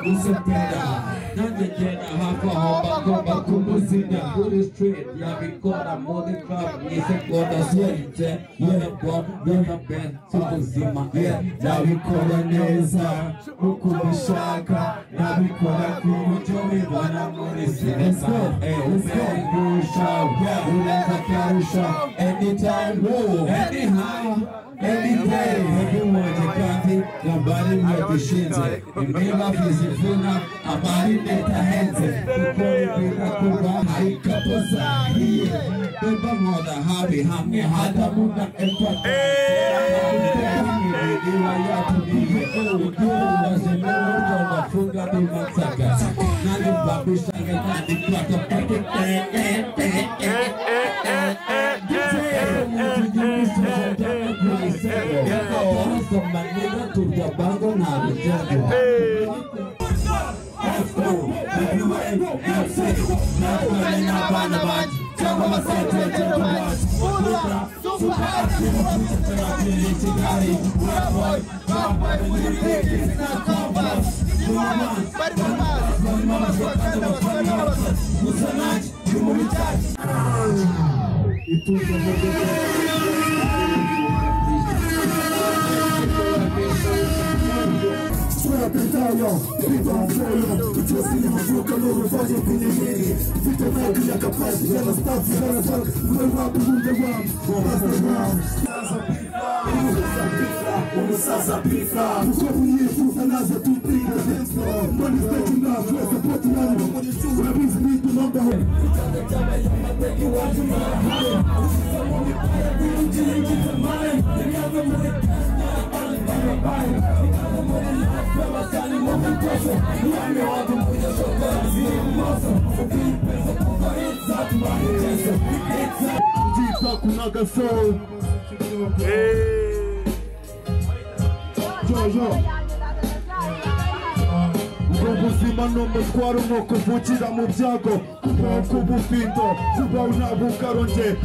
usipenda nanje jena hapa hobakoba kumusida kuri street yabikora muri club nisekoda swente yebo yana ben sikuzima nabikora neza uko bishaka nabikora ku buryo bibona muri sinema usengusha urenza karusha. Anytime anyhow. Any day everyone you trabalhando na deficiência. E mesmo a visibilidade, a barriga está rente. O corpo está curvado, aí capoça ria. Toda moda, rabi, rame, rada, muda, é toda. Eh, eh, E tudo napitają Piwam wolą Wyczusy nie ma wróg, wodzie by nie mieli jak stacji, łapy, łam, mam za pifra za caixa Não meu álbum, eu sou todinho Moça, sou quem pensa puta exato Uma De toco na canção Jojo Mano, mskwari mokuvutira mu byago kuba kubufindo kuba unabunga ronje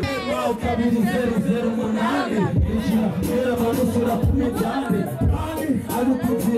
Irmão, caminho zero, zero, manave Mentira, pera, mano, fura pro medalha Ai, não podia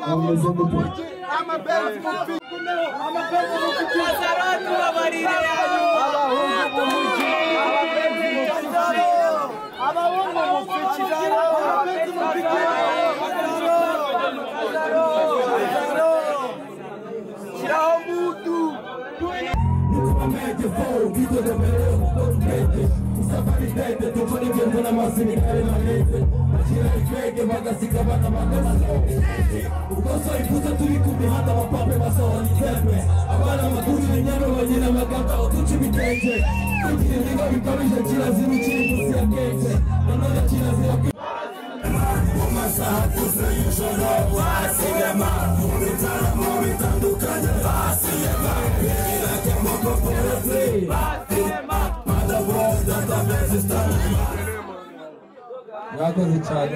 bakuze bameze gute Nukuwameke foro, vito de meleo, kukotumete safari tete tukuri vyongo na maserikali malezi mashira ifege bagasigabana magazini ukoso ivuze turi ku mihanda bapambe basohonitembe abana makuru binyaro banyina magamba uduca ibitenge kugira ibigo bikabije kirazira ukiri munsi ya kente mwakoze cyane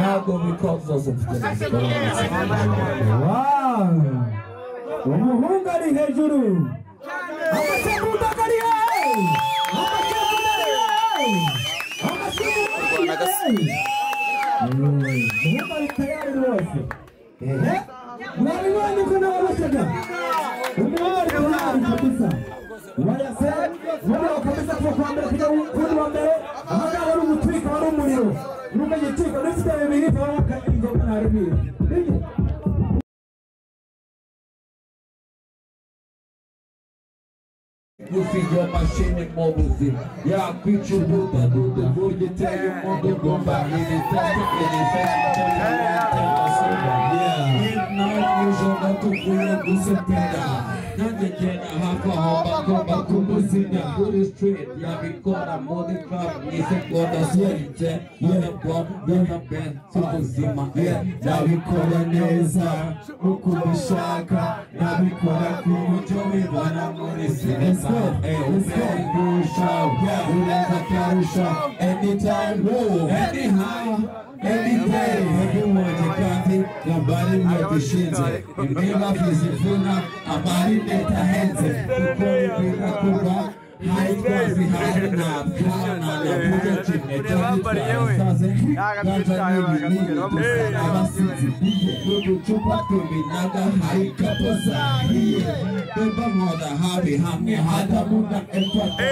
ntabwo mfite umuhungu ari hejuru amasegonda ari ari ari buriya bakomeza kurwanda kujya kuri wa mbere ahangaha wari umutwika wari umuriro numenye itwika dufite bibiri baba inzoga na rumira Usigo machine mobuzi Ya kwicu buda dudu Burgiteye umudu gomba Iritatu penefete Now Não joga tukuyo gusepeda Nanjegena hapa hoba bagomba kumuzimya kuri street yabikora muri club mwisegonda ziyarije yego yena ben z'ubuzima nabikora neza uko ubishaka nabikora ku buryo bibona muri sinema ubengusha urenza akarusha anytime anyhow anyday everyone kandi gabari mwagishinze niba vizivuna amarinete ahenze kuko bigakorwa haitwazi harina byana navuga kimwe cyabitwasaze gaja n'ibinini dusa abasizi n'uducupa tuminaga hari kapo zahiye beba mwoda habi hamwe hadamuda empata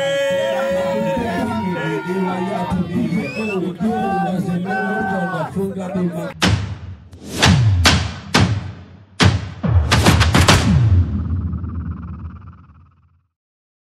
imiriwa yatumiye ugira uraje n'uburyo ngafunga bima